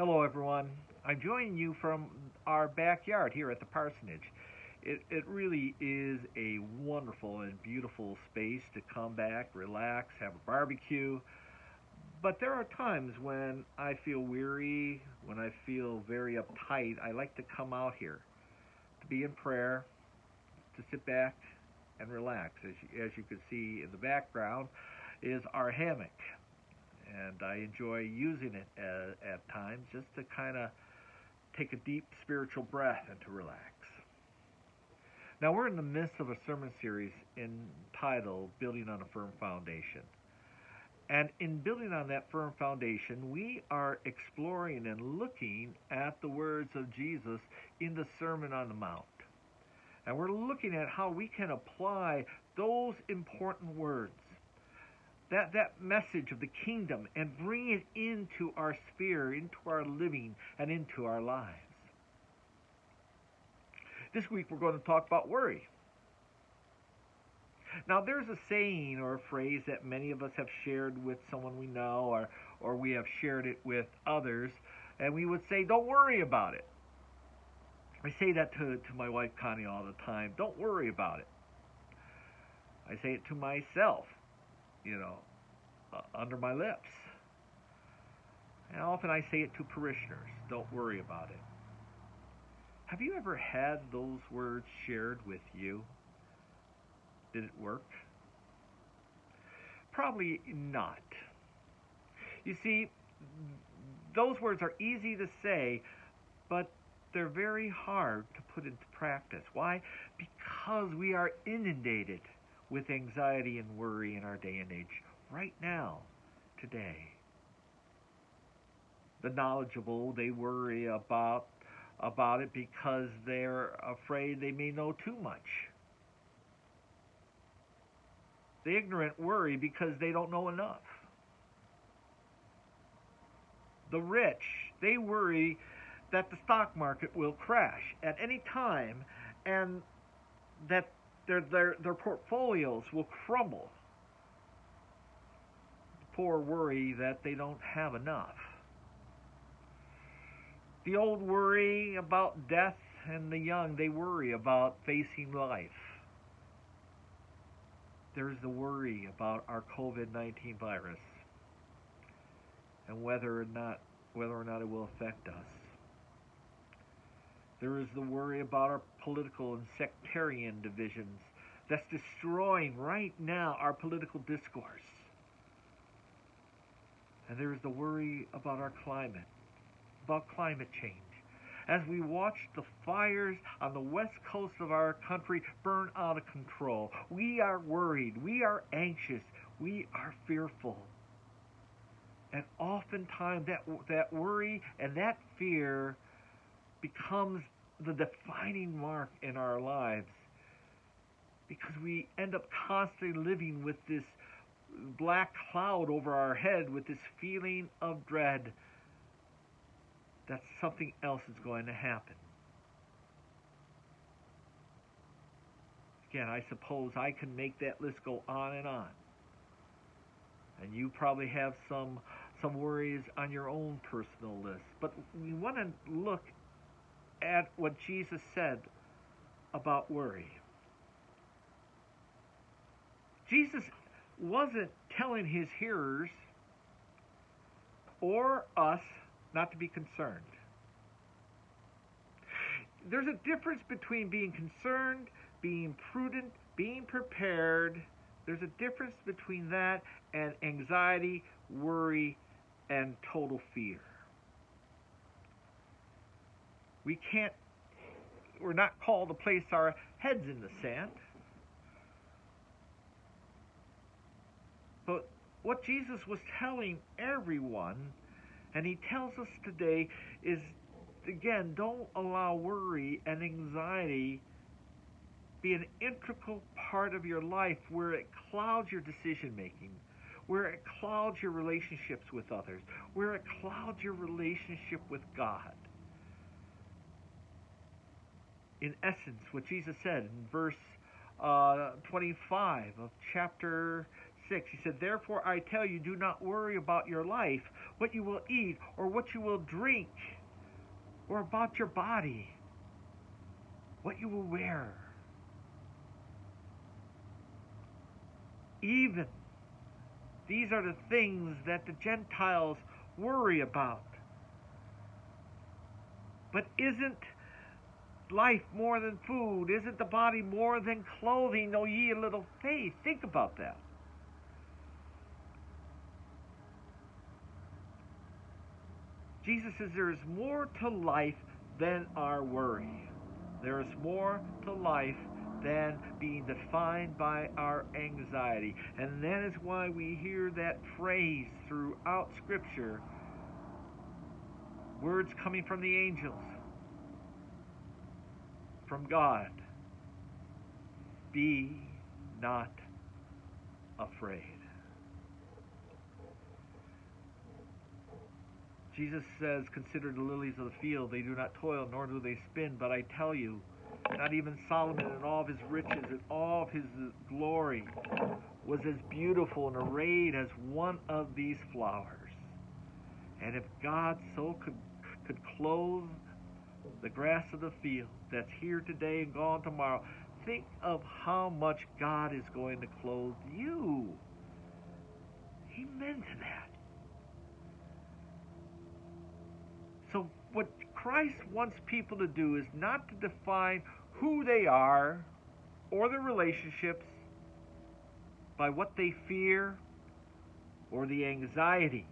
Hello, everyone. I'm joining you from our backyard here at the parsonage. It, it really is a wonderful and beautiful space to come back, relax, have a barbecue. But there are times when I feel weary, when I feel very uptight. I like to come out here to be in prayer, to sit back and relax. As you, as you can see in the background is our hammock and I enjoy using it at, at times just to kind of take a deep spiritual breath and to relax. Now, we're in the midst of a sermon series entitled Building on a Firm Foundation. And in building on that firm foundation, we are exploring and looking at the words of Jesus in the Sermon on the Mount. And we're looking at how we can apply those important words that, that message of the kingdom and bring it into our sphere, into our living, and into our lives. This week we're going to talk about worry. Now, there's a saying or a phrase that many of us have shared with someone we know, or, or we have shared it with others, and we would say, Don't worry about it. I say that to, to my wife Connie all the time. Don't worry about it. I say it to myself you know, uh, under my lips. And often I say it to parishioners don't worry about it. Have you ever had those words shared with you? Did it work? Probably not. You see, those words are easy to say, but they're very hard to put into practice. Why? Because we are inundated with anxiety and worry in our day and age right now, today. The knowledgeable, they worry about about it because they're afraid they may know too much. The ignorant worry because they don't know enough. The rich, they worry that the stock market will crash at any time and that their, their, their portfolios will crumble. The Poor worry that they don't have enough. The old worry about death and the young, they worry about facing life. There's the worry about our COVID-19 virus and whether or not whether or not it will affect us. There is the worry about our political and sectarian divisions that's destroying right now our political discourse. And there is the worry about our climate, about climate change. As we watch the fires on the west coast of our country burn out of control, we are worried, we are anxious, we are fearful. And oftentimes that, that worry and that fear becomes the defining mark in our lives because we end up constantly living with this black cloud over our head with this feeling of dread that something else is going to happen. Again, I suppose I can make that list go on and on. And you probably have some some worries on your own personal list. But we want to look at what Jesus said about worry. Jesus wasn't telling his hearers or us not to be concerned. There's a difference between being concerned, being prudent, being prepared. There's a difference between that and anxiety, worry, and total fear. We can't, we're not called to place our heads in the sand. But what Jesus was telling everyone, and he tells us today, is again, don't allow worry and anxiety be an integral part of your life where it clouds your decision making, where it clouds your relationships with others, where it clouds your relationship with God in essence, what Jesus said in verse uh, 25 of chapter 6. He said, Therefore I tell you, do not worry about your life, what you will eat, or what you will drink, or about your body, what you will wear. Even these are the things that the Gentiles worry about. But isn't life more than food? Isn't the body more than clothing? Know ye a little faith? Think about that. Jesus says there is more to life than our worry. There is more to life than being defined by our anxiety. And that is why we hear that phrase throughout Scripture words coming from the angels, from God. Be not afraid. Jesus says, Consider the lilies of the field. They do not toil, nor do they spin. But I tell you, not even Solomon in all of his riches and all of his glory was as beautiful and arrayed as one of these flowers. And if God so could, could clothe the grass of the field that's here today and gone tomorrow, think of how much God is going to clothe you. Amen to that. So, what Christ wants people to do is not to define who they are or their relationships by what they fear or the anxiety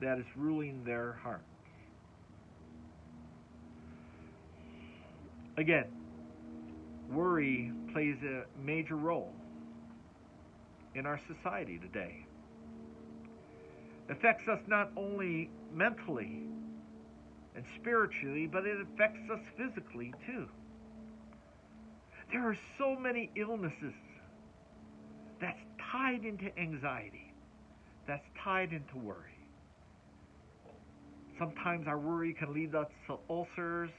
that is ruling their hearts. Again, worry plays a major role in our society today. It affects us not only mentally and spiritually, but it affects us physically too. There are so many illnesses that's tied into anxiety, that's tied into worry. Sometimes our worry can lead us to ulcers,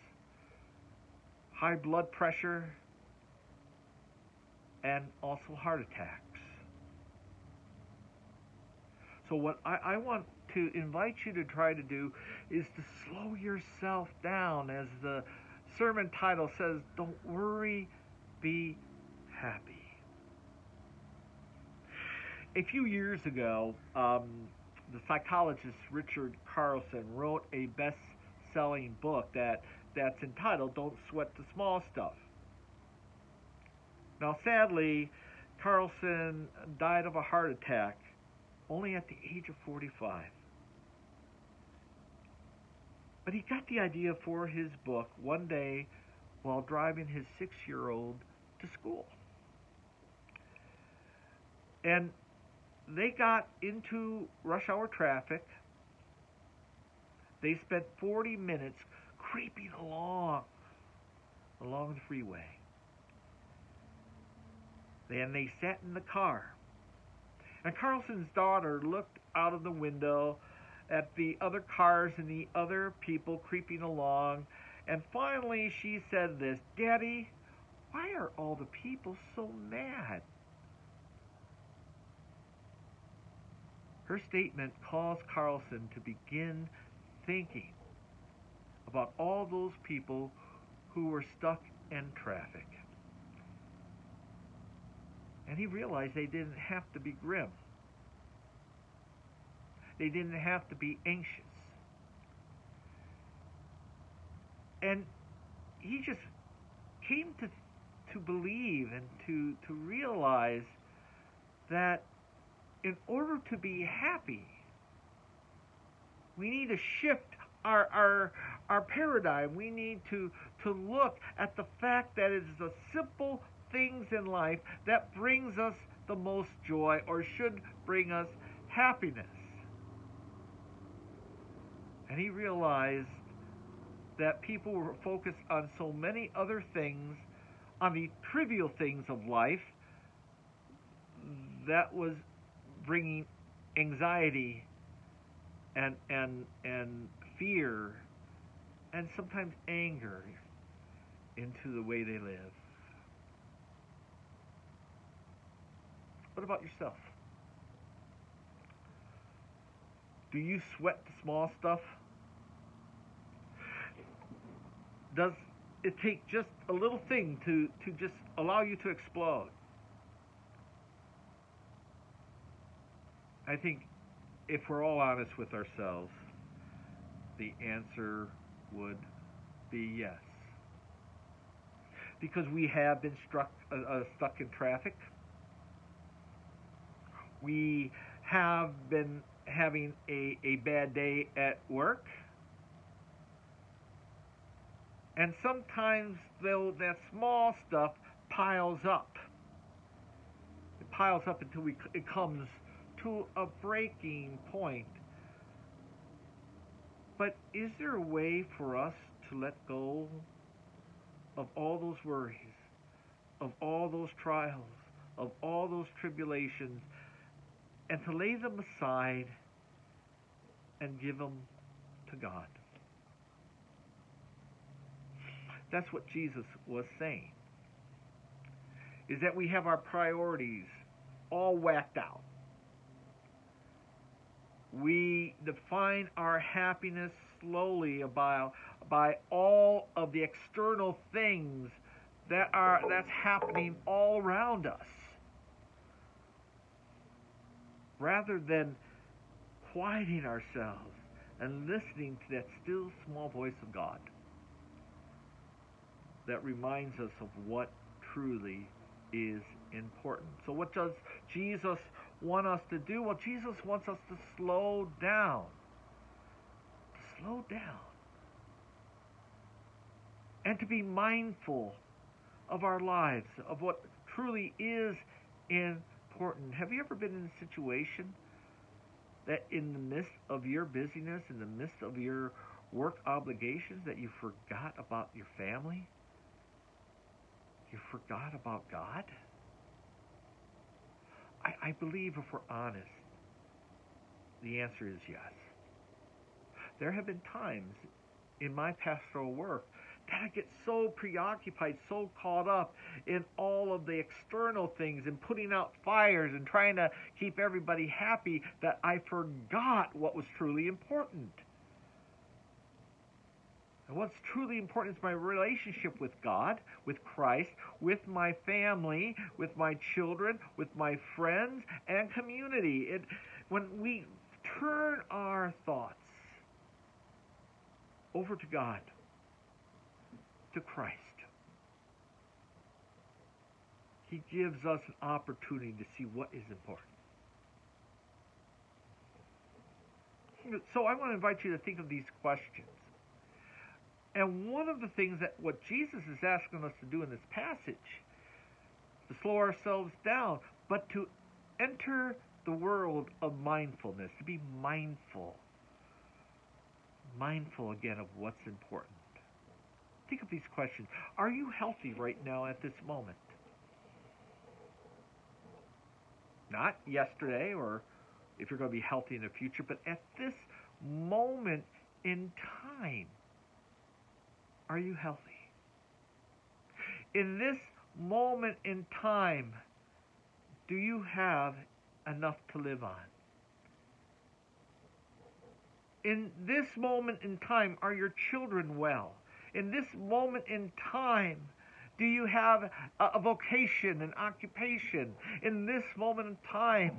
high blood pressure, and also heart attacks. So, what I, I, want to invite you to try to do is to slow yourself down. As the sermon title says, don't worry be happy. A few years ago, um, the psychologist Richard Carlson wrote a best-selling book that that's entitled "Don't Sweat the Small Stuff." Now, sadly, Carlson died of a heart attack only at the age of 45. But he got the idea for his book one day while driving his six year old to school. And they got into rush hour traffic. They spent 40 minutes creeping along along the freeway. Then they sat in the car. And Carlson's daughter looked out of the window at the other cars and the other people creeping along. And finally she said this, Daddy, why are all the people so mad? Her statement caused Carlson to begin thinking about all those people who were stuck in traffic. And he realized they didn't have to be grim. They didn't have to be anxious. And he just came to to believe and to, to realize that in order to be happy, we need to shift our, our, our paradigm. We need to, to look at the fact that it is the simple things in life that brings us the most joy or should bring us happiness. And he realized that people were focused on so many other things on the trivial things of life that was bringing anxiety and and and fear and sometimes anger into the way they live. What about yourself? Do you sweat the small stuff? Does it take just a little thing to, to just allow you to explode? I think if we're all honest with ourselves, the answer would be yes. Because we have been struck, uh, uh, stuck in traffic. We have been having a, a bad day at work. And sometimes, though, that small stuff piles up. It piles up until we, it comes to a breaking point. But is there a way for us to let go of all those worries, of all those trials, of all those tribulations, and to lay them aside and give them to God? That's what Jesus was saying. Is that we have our priorities all whacked out we define our happiness slowly by, by all of the external things that are that's happening all around us rather than quieting ourselves and listening to that still small voice of God that reminds us of what truly is important. So what does Jesus want us to do? Well, Jesus wants us to slow down. To slow down. And to be mindful of our lives, of what truly is important. Have you ever been in a situation that in the midst of your busyness, in the midst of your work obligations, that you forgot about your family? You forgot about God? I, I believe if we're honest, the answer is yes. There have been times in my pastoral work that I get so preoccupied, so caught up in all of the external things and putting out fires and trying to keep everybody happy that I forgot what was truly important. And what's truly important is my relationship with God, with Christ, with my family, with my children, with my friends, and community. It, when we turn our thoughts over to God, to Christ, He gives us an opportunity to see what is important. So I want to invite you to think of these questions. And one of the things that what Jesus is asking us to do in this passage, to slow ourselves down, but to enter the world of mindfulness, to be mindful. Mindful again of what's important. Think of these questions. Are you healthy right now at this moment? Not yesterday or if you're going to be healthy in the future, but at this moment in time. Are you healthy? In this moment in time, do you have enough to live on? In this moment in time, are your children well? In this moment in time, do you have a, vocation, an occupation? In this moment in time,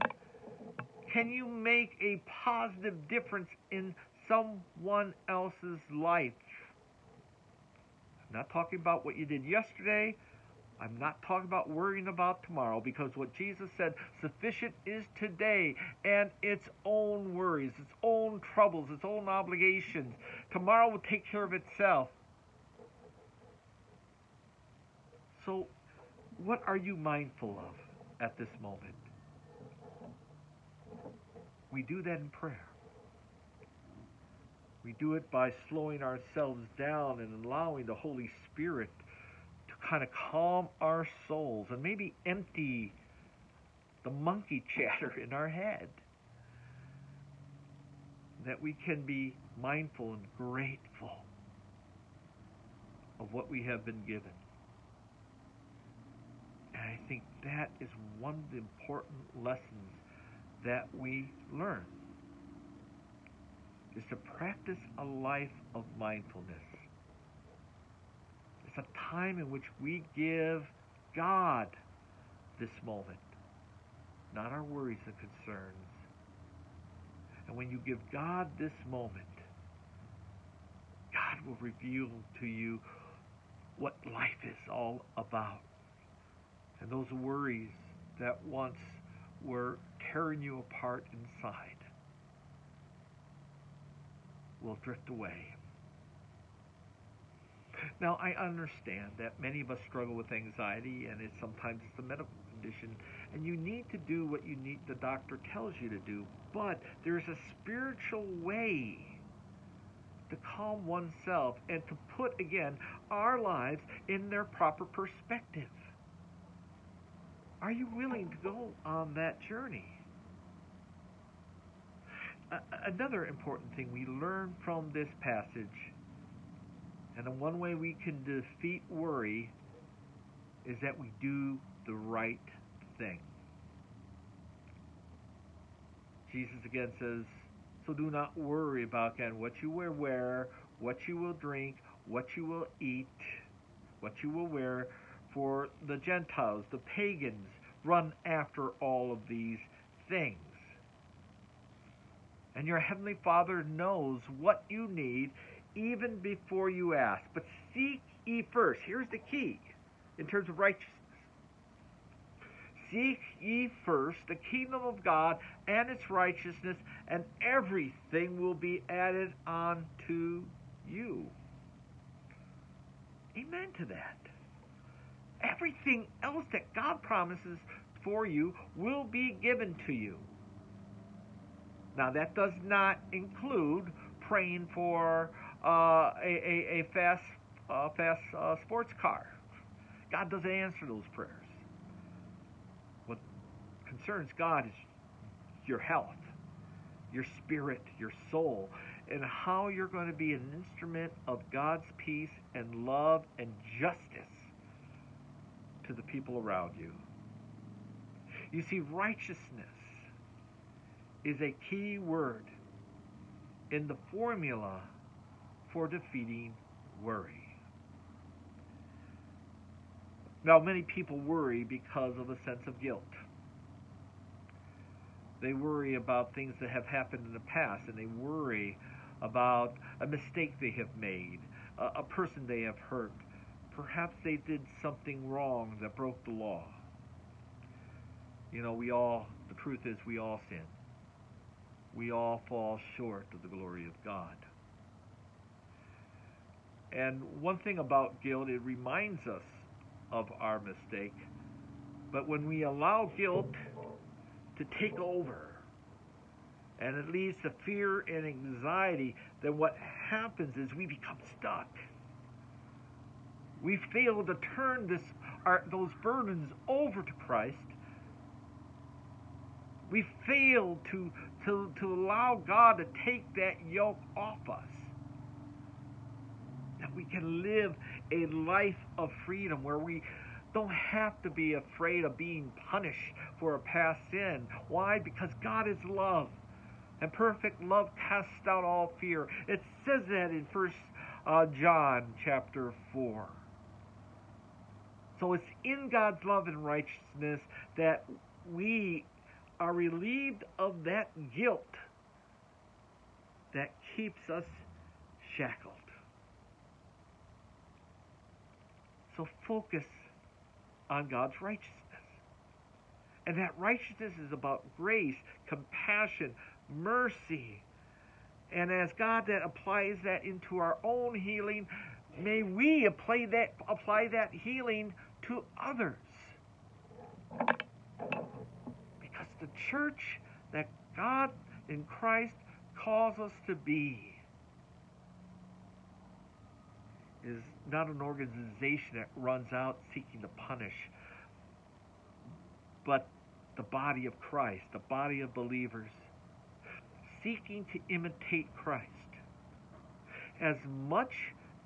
can you make a positive difference in someone else's life? I'm not talking about what you did yesterday. I'm not talking about worrying about tomorrow because what Jesus said, sufficient is today and its own worries, its own troubles, its own obligations. Tomorrow will take care of itself. So, what are you mindful of at this moment? We do that in prayer. We do it by slowing ourselves down and allowing the Holy Spirit to kind of calm our souls and maybe empty the monkey chatter in our head. That we can be mindful and grateful of what we have been given. And I think that is one of the important lessons that we learn is to practice a life of mindfulness. It's a time in which we give God this moment, not our worries and concerns. And when you give God this moment, God will reveal to you what life is all about. And those worries that once were tearing you apart inside will drift away. Now, I understand that many of us struggle with anxiety, and it's sometimes it's a medical condition, and you need to do what you need the doctor tells you to do. But there's a spiritual way to calm oneself and to put again our lives in their proper perspective. Are you willing to go on that journey? Another important thing we learn from this passage, and the one way we can defeat worry is that we do the right thing. Jesus again says, So do not worry about again what you will wear, what you will drink, what you will eat, what you will wear, for the Gentiles, the pagans, run after all of these things. And your Heavenly Father knows what you need even before you ask. But seek ye first. Here's the key in terms of righteousness. Seek ye first the kingdom of God and its righteousness, and everything will be added unto you. Amen to that. Everything else that God promises for you will be given to you. Now, that does not include praying for uh, a, a, a, fast, uh, fast uh, sports car. God doesn't answer those prayers. What concerns God is your health, your spirit, your soul, and how you're going to be an instrument of God's peace and love and justice to the people around you. You see, righteousness is a key word in the formula for defeating worry. Now, many people worry because of a sense of guilt. They worry about things that have happened in the past, and they worry about a mistake they have made, a, person they have hurt. Perhaps they did something wrong that broke the law. You know, we all, the truth is, we all sin we all fall short of the glory of God. And one thing about guilt, it reminds us of our mistake. But when we allow guilt to take over, and it leads to fear and anxiety, then what happens is we become stuck. We fail to turn this, our, those burdens over to Christ. We fail to to, to allow God to take that yoke off us. That we can live a life of freedom where we don't have to be afraid of being punished for a past sin. Why? Because God is love. And perfect love casts out all fear. It says that in First uh, John chapter 4. So it's in God's love and righteousness that we are relieved of that guilt that keeps us shackled. So focus on God's righteousness. And that righteousness is about grace, compassion, mercy. And as God that applies that into our own healing, may we apply that apply that healing to others the church that God in Christ calls us to be is not an organization that runs out seeking to punish, but the body of Christ, the body of believers, seeking to imitate Christ. As much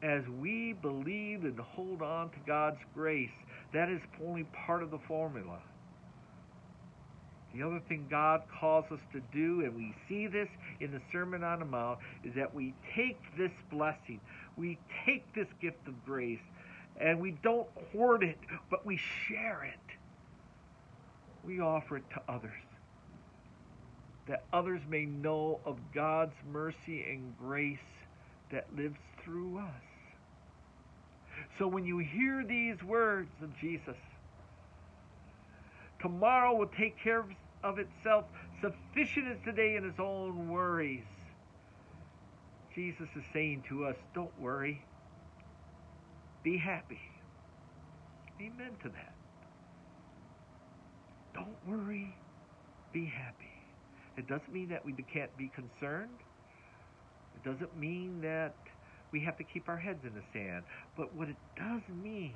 as we believe and hold on to God's grace, that is only part of the formula. The other thing God calls us to do, and we see this in the Sermon on the Mount, is that we take this blessing, we take this gift of grace, and we don't hoard it, but we share it. We offer it to others. That others may know of God's mercy and grace that lives through us. So when you hear these words of Jesus, tomorrow will take care of of itself. Sufficient is today in his own worries. Jesus is saying to us, don't worry. Be happy. Amen to that. Don't worry. Be happy. It doesn't mean that we can't be concerned. It doesn't mean that we have to keep our heads in the sand. But what it does mean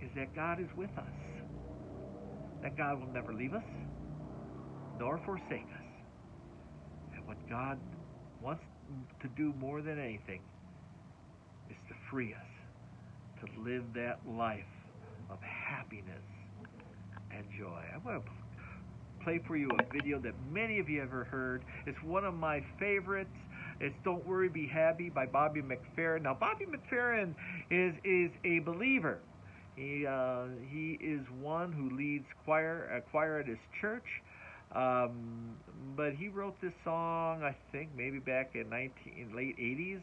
is that God is with us that God will never leave us nor forsake us. And what God wants to do more than anything is to free us to live that life of happiness and joy. I'm going to play for you a video that many of you ever heard. It's one of my favorites. It's "Don't Worry, Be Happy" by Bobby McFerrin. Now, Bobby McFerrin is is a believer. He uh, he is one who leads choir a choir at his church. Um, but he wrote this song, I think, maybe back in 19 late 80s.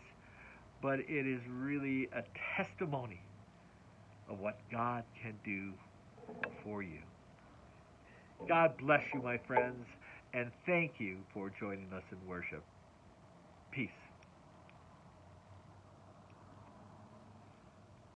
But it is really a testimony of what God can do for you. God bless you, my friends, and thank you for joining us in worship. Peace.